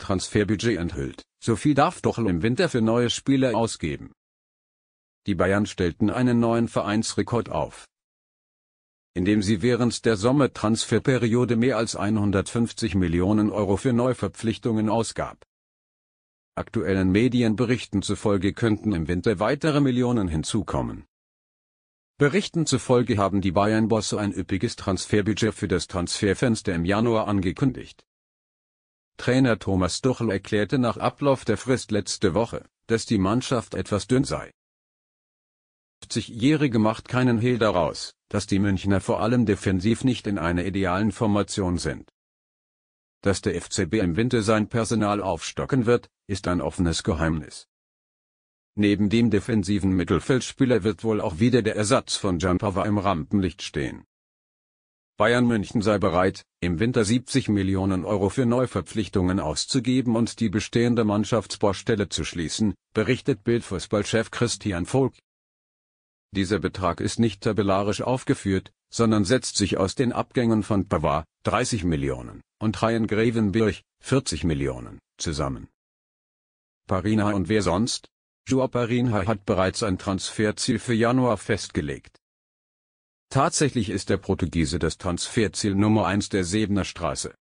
Transferbudget enthüllt, so viel darf Tuchel im Winter für neue Spieler ausgeben. Die Bayern stellten einen neuen Vereinsrekord auf. Indem sie während der Sommertransferperiode mehr als 150 Millionen Euro für Neuverpflichtungen ausgab. Aktuellen Medienberichten zufolge könnten im Winter weitere Millionen hinzukommen. Berichten zufolge haben die Bayern-Bosse ein üppiges Transferbudget für das Transferfenster im Januar angekündigt. Trainer Thomas Tuchel erklärte nach Ablauf der Frist letzte Woche, dass die Mannschaft etwas dünn sei. 50-Jährige macht keinen Hehl daraus, dass die Münchner vor allem defensiv nicht in einer idealen Formation sind. Dass der FCB im Winter sein Personal aufstocken wird, ist ein offenes Geheimnis. Neben dem defensiven Mittelfeldspieler wird wohl auch wieder der Ersatz von Gianpava im Rampenlicht stehen. Bayern München sei bereit, im Winter 70 Millionen Euro für Neuverpflichtungen auszugeben und die bestehende Mannschaftsbaustelle zu schließen, berichtet Bildfußballchef Christian Volk. Dieser Betrag ist nicht tabellarisch aufgeführt, sondern setzt sich aus den Abgängen von Pavard, 30 Millionen, und Ryan Gravenberch, 40 Millionen, zusammen. Parina und wer sonst? Joao Parinha hat bereits ein Transferziel für Januar festgelegt. Tatsächlich ist der Portugiese das Transferziel Nummer 1 der Sebener Straße.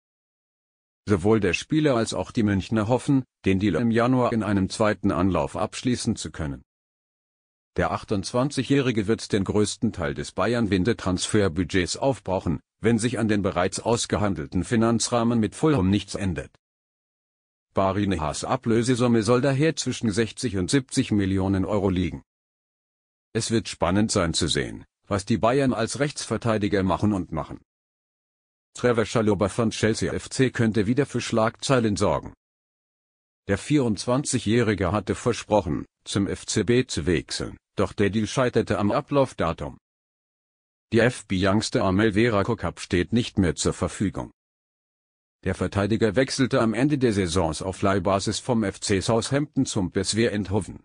Sowohl der Spieler als auch die Münchner hoffen, den Deal im Januar in einem zweiten Anlauf abschließen zu können. Der 28-Jährige wird den größten Teil des Bayern-Winter-Transferbudgets aufbrauchen, wenn sich an den bereits ausgehandelten Finanzrahmen mit Fulham nichts ändert. Barinehas Ablösesumme soll daher zwischen 60 und 70 Millionen Euro liegen. Es wird spannend sein zu sehen, was die Bayern als Rechtsverteidiger machen und machen. Trevor Chalobah von Chelsea FC könnte wieder für Schlagzeilen sorgen. Der 24-Jährige hatte versprochen, zum FCB zu wechseln, doch der Deal scheiterte am Ablaufdatum. Die FB-Youngster Amel Vera Kokap steht nicht mehr zur Verfügung. Der Verteidiger wechselte am Ende der Saisons auf Leihbasis vom FC Southampton zum PSV Eindhoven.